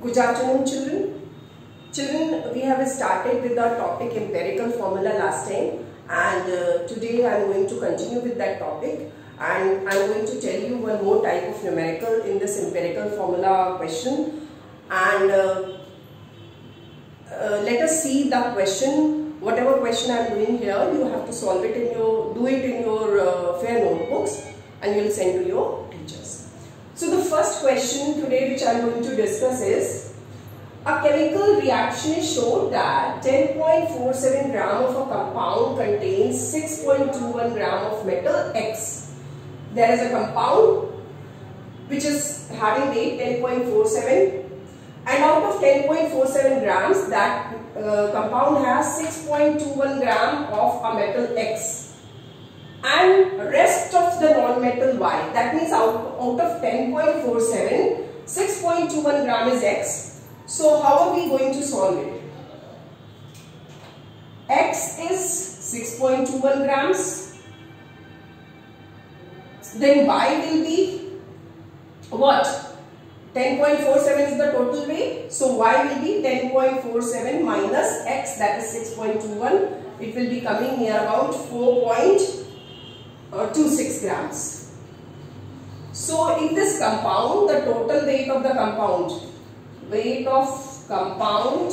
Good afternoon children. Children, we have started with our topic empirical formula last time. And uh, today I am going to continue with that topic. And I am going to tell you one more type of numerical in this empirical formula question. And uh, uh, let us see the question. Whatever question I am doing here you have to solve it in your do it in your uh, fair notebooks. And you will send to your first question today which I am going to discuss is a chemical reaction is showed that 10.47 gram of a compound contains 6.21 gram of metal X. There is a compound which is having weight 10.47 and out of 10.47 grams that uh, compound has 6.21 gram of a metal X non-metal Y. That means out, out of 10.47, 6.21 gram is X. So how are we going to solve it? X is 6.21 grams. Then Y will be what? 10.47 is the total weight. So Y will be 10.47 minus X that is 6.21. It will be coming near about 4 uh, 26 grams. So in this compound, the total weight of the compound, weight of compound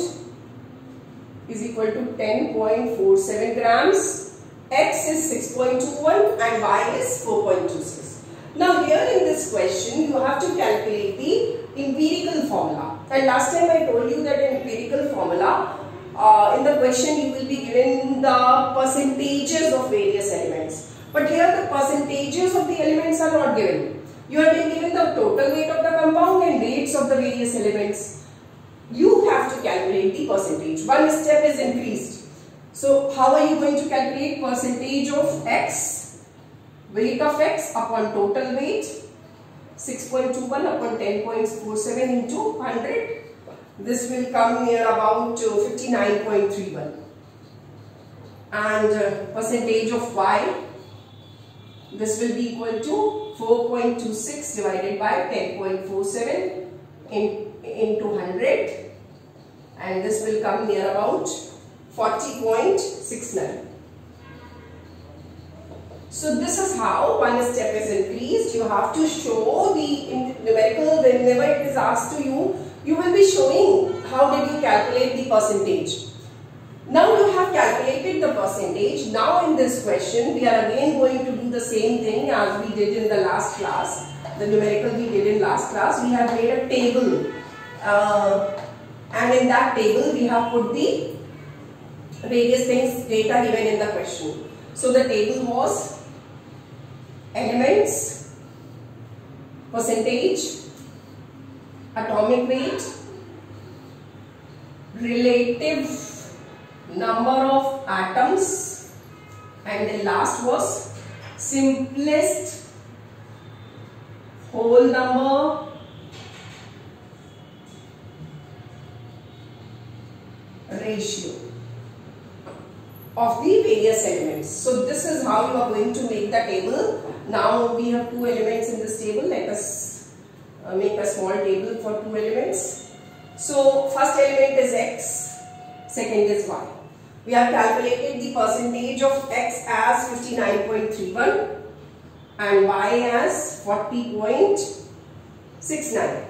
is equal to 10.47 grams, X is 6.21 and Y is 4.26. Now here in this question, you have to calculate the empirical formula. And last time I told you that empirical formula, uh, in the question you will be given the percentages of various elements. But here the percentages of the elements are not given. You are being given the total weight of the compound and weights of the various elements. You have to calculate the percentage. One step is increased. So how are you going to calculate percentage of x? Weight of x upon total weight 6.21 upon 10.47 into 100. This will come near about 59.31. And uh, percentage of y this will be equal to 4.26 divided by 10.47 in, into 100 and this will come near about 40.69. So this is how one step is increased. You have to show the numerical whenever it is asked to you, you will be showing how did you calculate the percentage. Calculated the percentage. Now in this question, we are again going to do the same thing as we did in the last class. The numerical we did in last class. We have made a table. Uh, and in that table, we have put the various things, data given in the question. So the table was elements, percentage, atomic weight, relative number of atoms and the last was simplest whole number ratio of the various elements. So this is how you are going to make the table. Now we have two elements in this table. Let us uh, make a small table for two elements. So first element is x, second is y. We have calculated the percentage of x as 59.31 and y as 40.69.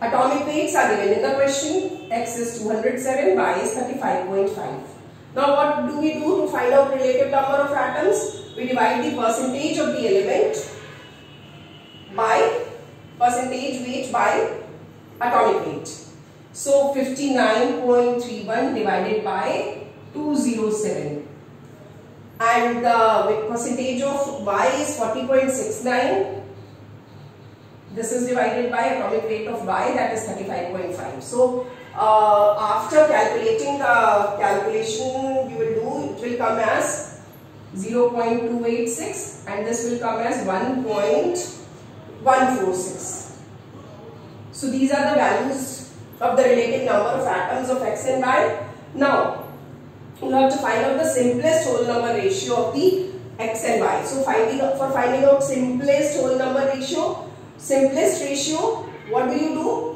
Atomic weights are given in the question. X is 207, y is 35.5. Now what do we do to find out relative number of atoms? We divide the percentage of the element by percentage weight by atomic weight. So 59.31 divided by 207 and the percentage of y is 40.69 this is divided by atomic weight of y that is 35.5 so uh, after calculating the calculation you will do it will come as 0.286 and this will come as 1.146 so these are the values of the relative number of atoms of X and Y. Now, you have to find out the simplest whole number ratio of the X and Y. So, finding out, for finding out simplest whole number ratio, simplest ratio, what do you do?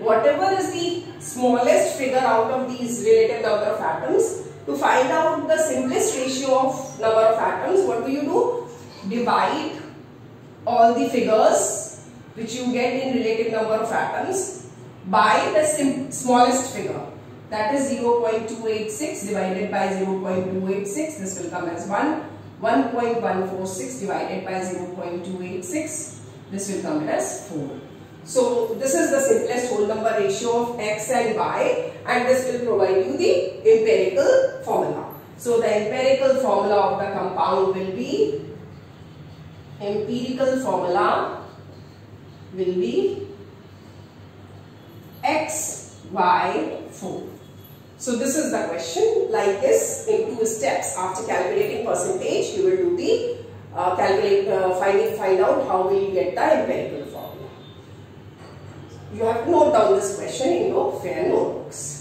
whatever is the smallest figure out of these relative number of atoms, to find out the simplest ratio of number of atoms, what do you do? Divide all the figures which you get in relative number of atoms by the smallest figure. That is 0.286 divided by 0.286. This will come as 1. 1.146 divided by 0.286. This will come as 4. So this is the simplest whole number ratio of x and y and this will provide you the empirical formula. So the empirical formula of the compound will be empirical formula will be x y 4. So this is the question like this in two steps after calculating percentage you will do the uh, calculate uh, find, find out how will you get the empirical formula. You have to note down this question in your fair notebooks.